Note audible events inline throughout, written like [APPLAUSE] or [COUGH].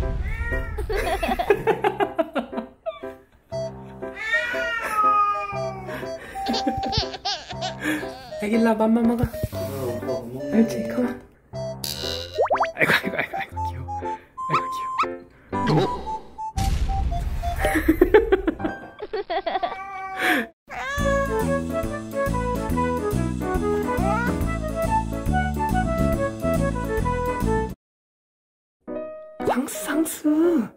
[LAUGHS] 애기라 맘마 먹어 옳지? 그만 상스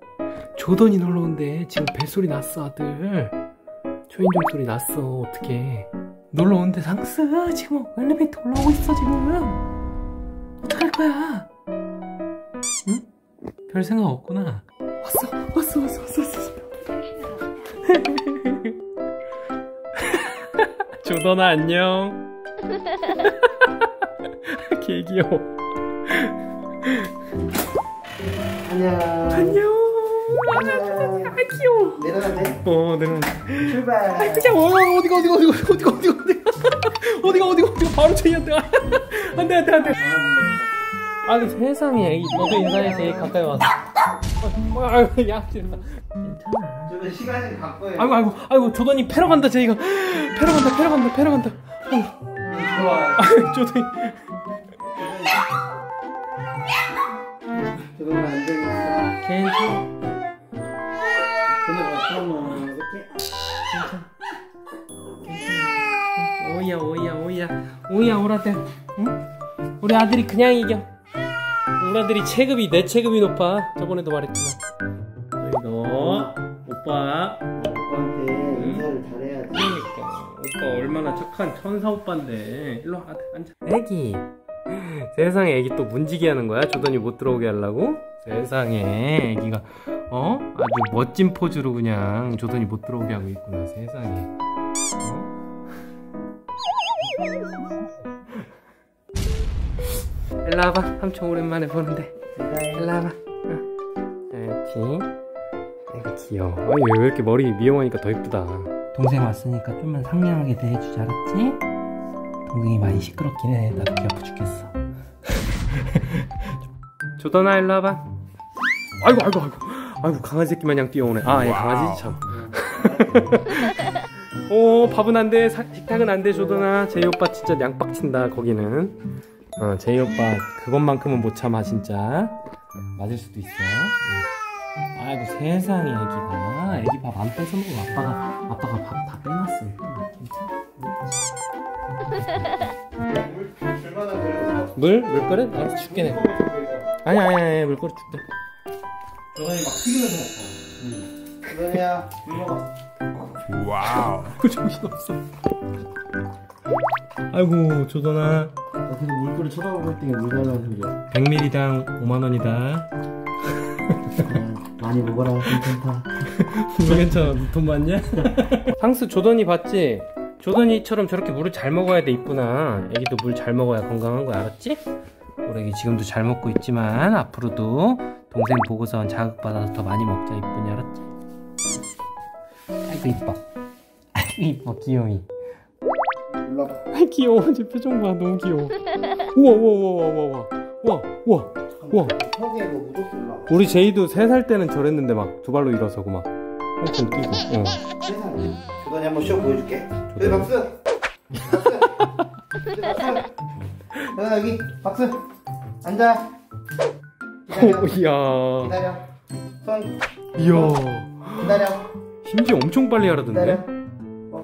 조던이 놀러 온대. 지금 벨소리 났어 아들. 초인종 소리 났어. 어떡해. 놀러 온대. 상스. 지금 엘리베이터 올라오고 있어 지금. 어떡할 거야? 응? 별 생각 없구나. 왔어. 왔어 왔어 왔어 왔어 [LAUGHS] 조던아 안녕. [LAUGHS] 개 귀여워. 안녕. 안녕 안녕. 아 귀여워 내려가도 돼? 어 내가 출발. 그냥 어, 어디가 어디가 어디가 어디가 어디가 어디가 어디가 [LAUGHS] 어디가 어디가 바로 제이한테 [LAUGHS] 안돼 안돼 안돼 아니 세상에 이- 너도 인사해 제이 가까이 와서 아, 아유 야 괜찮아 저도 시간이 바꿔요. 아이고 아이고 아이고 조던이 패러 간다 제이가 패러 간다 패러 간다 패러 간다 어. 좋아. 조던이 괜찮아 오늘 어쩌면 이렇게. 오야 오야 오야. 오야 오라들 응? 우리 아들이 그냥 이겨. 우리 아들이 체급이 내 체급이 높아. 저번에도 말했지만. 너 오빠 오빠한테 인사를 잘해야지. 그러니까. 오빠 얼마나 착한 천사 오빠인데. 일로 와 앉아. 애기. 세상에 애기 또 문지기 하는 거야? 조던이 못 들어오게 하려고 세상에 애기가 어? 아주 멋진 포즈로 그냥 조던이 못 들어오게 하고 있구나 세상에. 어? 일로 와봐. 삼촌 오랜만에 보는데. 일로 와봐. 응. 그렇지? 아이고 귀여워. 아니 왜 이렇게 머리 미용하니까 더 이쁘다. 동생 왔으니까 좀만 상냥하게 대해주지 알았지? 동생이 많이 시끄럽긴 해. 나도 귀 아파 죽겠어. 조던아 일로 와봐 아이고 아이고 아이고. 아이고 강아지 새끼 마냥 뛰어오네. 아얘 강아지지 참. [LAUGHS] 오 밥은 안돼 식탁은 안 돼 조던아. 제이 오빠 진짜 양빡친다 거기는. 어 제이 오빠 그것만큼은 못 참아 진짜. 맞을 수도 있어. 응. 아이고 세상에 애기가. 애기 밥 안 뺏어 먹어. 아빠가 아빠가 밥 다 빼놨어 괜찮아. 물. 물? 물그릇? 알았어 줄게 내가. 아니 아니 아니 물그릇 줄게 저번에 막 튀기면서 먹어. 그러냐? 물 먹어. [LAUGHS] 그 정신없어 아이고 조던아 너 계속 물그릇 쳐다보고 있더니 물 달라는 소리야. 100ml당 5만원이다 아, 많이 먹어라. 괜찮다. [LAUGHS] 너 괜찮아 돈 많냐? [LAUGHS] 상스 조던이 봤지? 조던이처럼 저렇게 물을 잘 먹어야 돼 이쁘나 애기도 물 잘 먹어야 건강한 거 알았지? 우리 애기 지금도 잘 먹고 있지만 앞으로도 동생 보고선 자극받아서 더 많이 먹자 이쁘니 알았지? 아이고 이뻐 아이고 이뻐 귀여이. 아 귀여워 제 표정 봐 너무 귀여워 우와 우와 우와 우와 우와 우와 우와 턱에 뭐 묻었을라. 우리 제이도 3살 때는 저랬는데 막 두 발로 일어서고 막 엄청 뛰고 어. 세상에. 그거니 한번 쇼 보여줄게. 여기 박수. 박수. 여기 박수. 앉아. 기다려. 이야 기다려. 손 이야 기다려. 심지어 엄청 빨리 기다려. 알아듣네 어.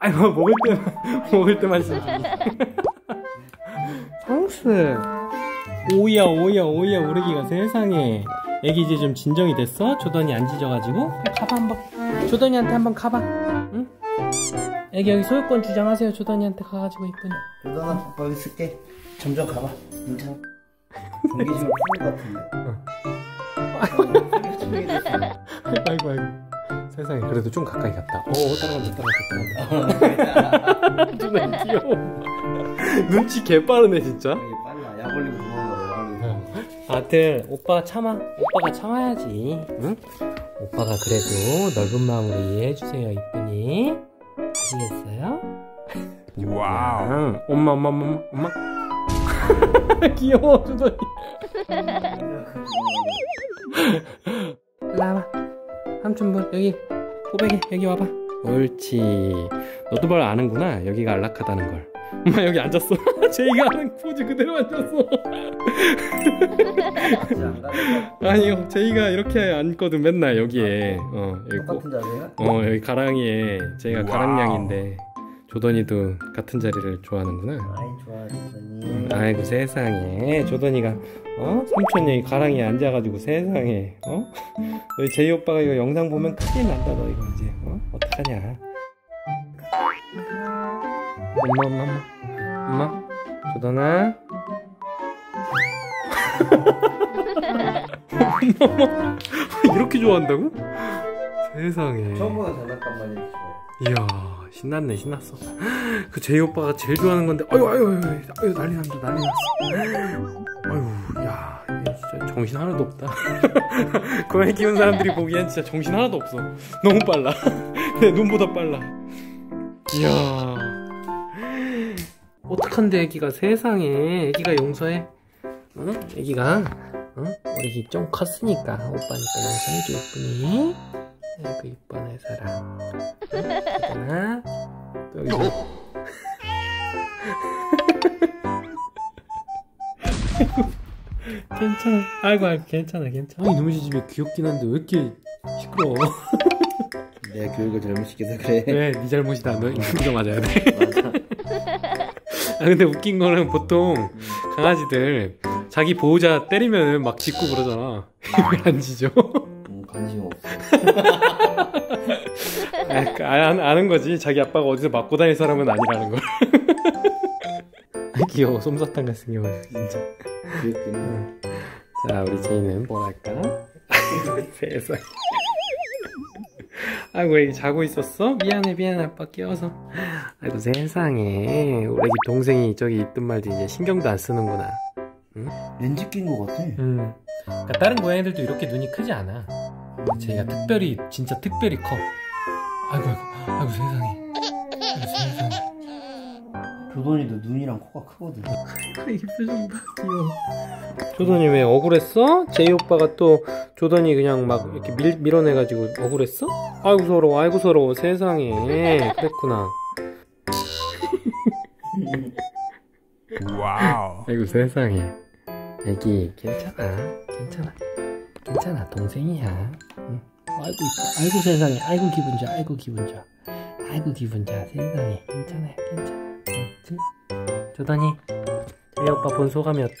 아니 뭐 먹을 때만 [LAUGHS] 먹을 때만 씹지 [LAUGHS] 상스 오야 오야 오야 우리기가 세상에 애기 이제 좀 진정이 됐어? 조던이 안 짖어가지고 가봐 한번 조던이한테 한번 가봐 응? 애기 여기 소유권 주장하세요 조던이한테 가가지고 유단아 오빠 여기 있을게. 점점 가봐. 괜찮아. 경계심을 푸는 것 같은데. 됐어. 아이고 아이고 세상에 그래도 좀 가까이 갔다 오 따라간다 따라간다 [LAUGHS] 따라간다 조던이 귀여워 눈치 개 빠르네 진짜 이게 빨라. 약 올리고 도망가. 약 올리고. 도망가. 아들 오빠 참아 오빠가 참아야지 응? 오빠가 그래도 넓은 마음으로 이해해 주세요 이쁘니 아시겠어요? 와우 엄마 엄마 엄마 엄마 [LAUGHS] 귀여워 조던이. 일로 와봐. 삼촌분 여기. 꼬백이 여기 와봐. 옳지. 너도 뭘 아는구나. 여기가 안락하다는 걸. 엄마 여기 앉았어. [LAUGHS] 제이가 하는 포즈 그대로 앉았어. [LAUGHS] 아니요 제이가 이렇게 앉거든 맨날 여기에. 어 여기 자세야? 어 여기 가랑이에. 제가 가랑냥인데 조던이도 같은 자리를 좋아하는구나. 아이 좋아 조선이. 음, 아이고 세상에. 조던이가 어? 삼촌 여기 가랑이에 앉아가지고 세상에 어? 너희 제이 오빠가 이거 영상 보면 큰일 난다 너 이거 이제 어? 어떡하냐? 엄마 엄마 엄마. 엄마? 조던아? [LAUGHS] 엄마 엄마. 이렇게 좋아한다고 세상에. 처음보다 닮았단 말이야 이렇게 좋아해 이야 신났네 신났어. 그 제이 오빠가 제일 좋아하는 건데 아유 아유 아유 아유 난리 난다 난리 났어. 아유 야 진짜 정신 하나도 없다. [LAUGHS] 고양이 키우는 사람들이 보기엔 진짜 정신 하나도 없어. 너무 빨라. [LAUGHS] 내 눈보다 빨라. 이야. 어떡한데 애기가? 세상에. 애기가 용서해. 응? 애기가 응? 우리 좀 컸으니까 오빠니까 용서해줘 이쁘니 아이고 이뻐 내 사랑 하나 또 여기서. [LAUGHS] 괜찮아. 아이고 아이고 괜찮아 괜찮아. 아니 너무 집에 귀엽긴 한데 왜 이렇게 시끄러워? [LAUGHS] 내가 교육을 잘못 시켜서 그래. 왜네 잘못이다. 너 인기가 맞아야 돼. [LAUGHS] 맞아. 아 근데 웃긴 거는 보통 강아지들 자기 보호자 때리면 막 짖고 그러잖아. 왜안 짖어? 음, 관심 없어. 아, 그, 아, 아 는 거지. 자기 아빠가 어디서 맞고 다닐 사람은 아니라는 걸. 아, [LAUGHS] 귀여워. 솜사탕 같이 생겨가지고 진짜. 귀엽긴 해 자 우리 제이는 뭐랄까? [LAUGHS] 세상 아이고 애기 자고 있었어? 미안해 미안해. 아빠 깨워서. 아이고 세상에. 우리 애기 동생이 저기 있던 말도 이제 신경도 안 쓰는구나. 렌즈 낀거 같아. 음 그러니까 다른 고양이들도 이렇게 눈이 크지 않아 제이가 특별히 진짜 특별히 커. 아이고 아이고 아이고 세상에. 아이고 세상에. 조던이도 눈이랑 코가 크거든. 이게 표정 봐 귀여워. 조던이 왜 억울했어? 제이 오빠가 또 조던이 그냥 막 이렇게 밀, 밀어내가지고 억울했어? 아이고 서러워 아이고 서러워. 세상에. 그랬구나. 와우. 아이고 세상에. 애기 괜찮아? 괜찮아 괜찮아 동생이야 응. 아이고 이뻐. 아이고 세상에 아이고 기분 좋아 아이고 기분 좋아 아이고 기분 좋아 세상에 괜찮아 괜찮아 응, 응. 조던이 제이 오빠 본 소감이 어때?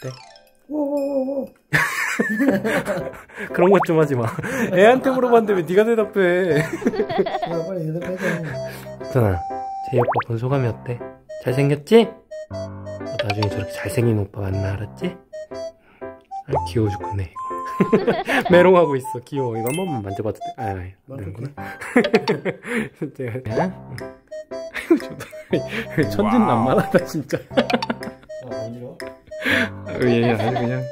[LAUGHS] 그런 것 좀 하지 마. 애한테 물어봤는데 왜 네가 대답해? 야 빨리 대답해줘 전아, 제이 오빠 본 소감이 어때? 잘생겼지? 어, 나중에 저렇게 잘생긴 오빠 만나 알았지? 아, 귀여워 죽겠네 이거. [LAUGHS] 메롱하고 있어. 귀여워. 이거 한 번만 만져봐도 돼? 아, 아 되는구나. [LAUGHS] 제가 아이고 저도 천진난만하다 진짜. 아얘 아주 그냥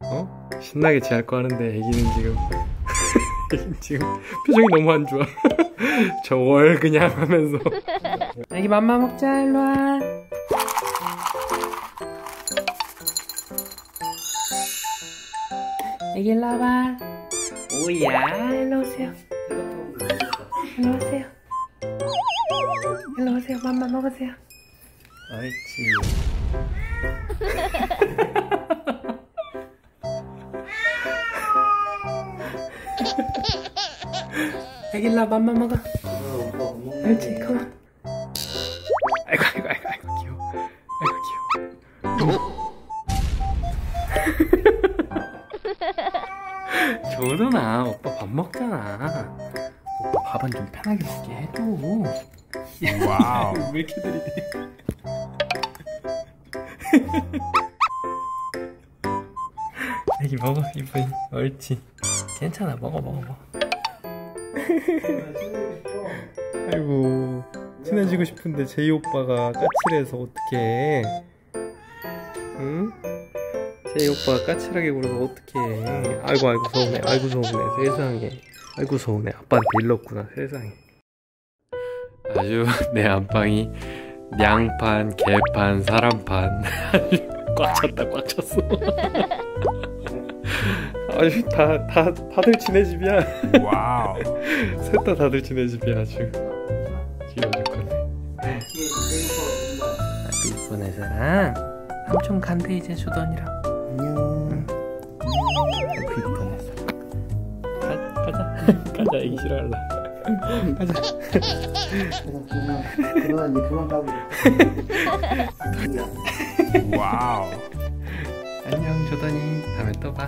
어? 신나게 제할 거 하는데 애기는 지금 [LAUGHS] 지금 표정이 너무 안 좋아. 저월 그냥 하면서. 애기 맘마 먹자 일로 와 애기 일로 와봐. 오야. 일로 오세요. 일로 오세요. 일로 오세요. 맘마 먹으세요. 옳지 애기 일로 와 맘마 먹어. 옳지? 컴온 아이고 아이고 아이고 아이고 귀여워. 아이고 귀여워 조던아 오빠 밥 먹잖아. 오빠 밥은 좀 편하게 먹게 해줘. 와우. [LAUGHS] 왜 이렇게 들이대 애기 먹어 이쁜이 옳지. 괜찮아 먹어 먹어 먹어. 아이고 친해지고 싶은데 제이 오빠가 까칠해서 어떡해. 응? 제이 오빠가 까칠하게 굴어서 어떡해. 아이고 아이고 서운해. 아이고 서운해. 세상에. 아이고 서운해. 아빠한테 일렀구나 세상에. 아주 [LAUGHS] 내 안방이 냥판 개판 사람판. [LAUGHS] 꽉 찼다 꽉 찼어. [LAUGHS] 아주 다, 다, 다들 지네 집이야. 와우. 셋 다 다들 지네 집이야 아주. 귀여워질 거네 아주 이쁜 애사랑 삼촌 간대 이제 조던이랑 안녕. 이쁜 애사랑 가, 가자 가자 애기 싫어할라 가자 그만 그만 그만 이제 그만 까불. 와우. 안녕 조던이 다음에 또봐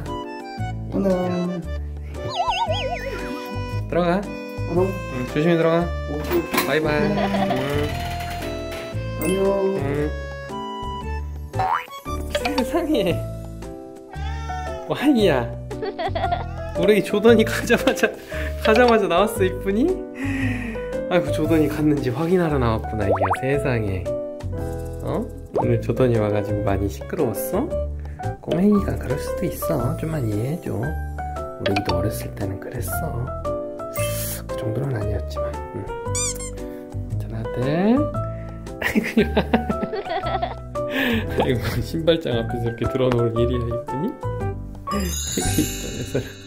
안녕. 들어가 안녕. 응, 조심히 들어가 오케이. 바이바이 응, 안녕. 응. 세상에 왕이야 우리 조던이 가자마자 가자마자 나왔어 이쁘니? 아이고 조던이 갔는지 확인하러 나왔구나 이게 세상에 어? 오늘 조던이 와가지고 많이 시끄러웠어? 꼬맹이가 그럴 수도 있어 좀만 이해해줘 우리도 어렸을 때는 그랬어 그 정도는 아니었지만 응. 자 아들 아이고 아이고 신발장 앞에서 이렇게 들어놓을 일이야 이쁘니? [LAUGHS] Historia